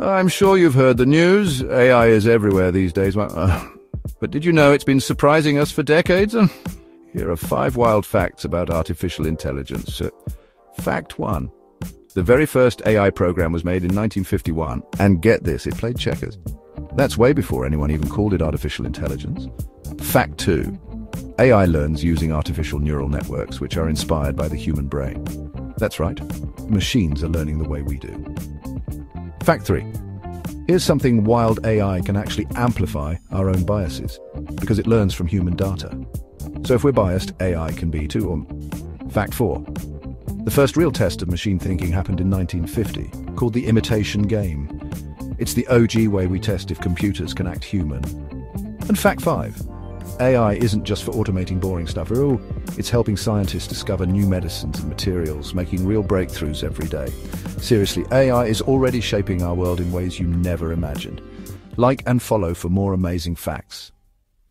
I'm sure you've heard the news. AI is everywhere these days. Uh, but did you know it's been surprising us for decades? Uh, here are five wild facts about artificial intelligence. Uh, fact one. The very first AI program was made in 1951, and get this, it played checkers. That's way before anyone even called it artificial intelligence. Fact two. AI learns using artificial neural networks, which are inspired by the human brain. That's right. Machines are learning the way we do. Fact 3. Here's something wild AI can actually amplify our own biases, because it learns from human data. So if we're biased, AI can be too. Or fact 4. The first real test of machine thinking happened in 1950, called the imitation game. It's the OG way we test if computers can act human. And fact 5. AI isn't just for automating boring stuff. Oh, it's helping scientists discover new medicines and materials, making real breakthroughs every day. Seriously, AI is already shaping our world in ways you never imagined. Like and follow for more amazing facts.